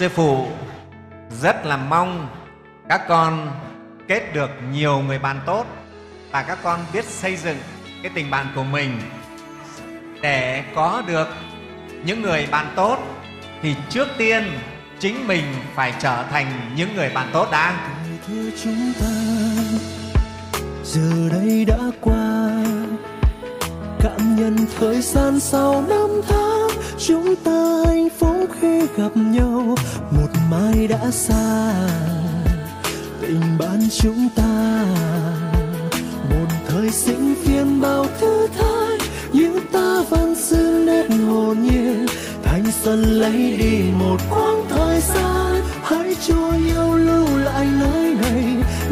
sư phụ, rất là mong các con kết được nhiều người bạn tốt và các con biết xây dựng cái tình bạn của mình. Để có được những người bạn tốt thì trước tiên chính mình phải trở thành những người bạn tốt đã. Thưa chúng ta, giờ đây đã qua. Cảm nhận thời gian sau năm tháng, chúng ta hạnh phúc gặp nhau, một mai đã xa. Tình bạn chúng ta, một thời sinh viên bao thứ thái. Nhưng ta vẫn giữ nét hồn nhiên, thanh xuân lấy đi một quãng thời gian. Hãy cho nhau lưu lại nơi này,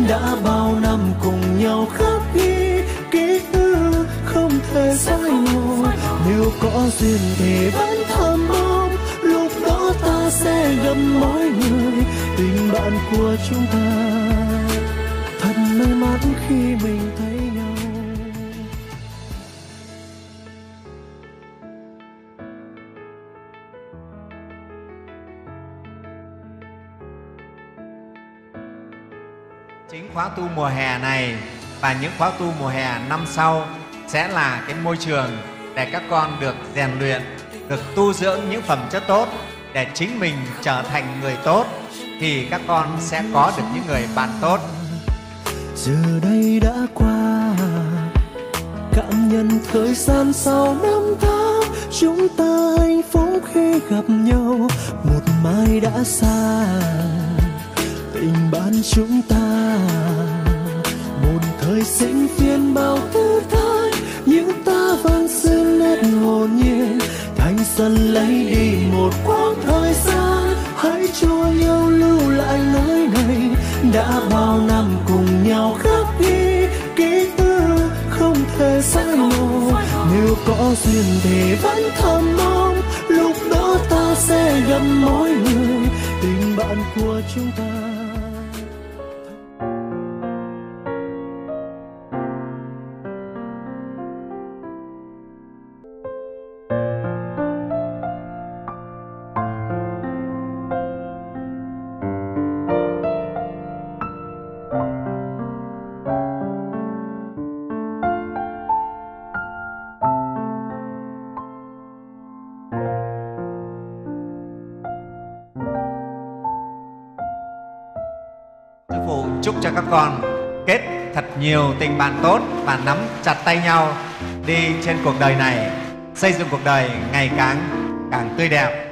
đã bao năm cùng nhau khắc ghi ký ức không thể phai màu nếu có duyên thì vẫn thầm mong sẽ mỗi người tình bạn của chúng ta. Thật may mắn khi mình thấy nhau. Chính khóa tu mùa hè này và những khóa tu mùa hè năm sau sẽ là cái môi trường để các con được rèn luyện, được tu dưỡng những phẩm chất tốt để chính mình trở thành người tốt, thì các con sẽ có được những người bạn tốt. Giờ đây đã qua, cảm nhận thời gian sau năm tháng, chúng ta hạnh phúc khi gặp nhau. Một mai đã xa, tình bạn chúng ta. Một thời sinh viên bao thứ thái nhưng ta vẫn giữ nét hồn nhiên. Thanh xuân lấy đi một quãng cho nhau lưu lại lối này, đã bao năm cùng nhau khắc ghi ký ức không thể sai màu nếu có duyên thì vẫn thầm mong. Lúc đó ta sẽ gặp mỗi người, tình bạn của chúng ta. Phụ chúc cho các con. Kết thật nhiều tình bạn tốt và nắm chặt tay nhau. Đi trên cuộc đời này, xây dựng cuộc đời ngày càng càng tươi đẹp.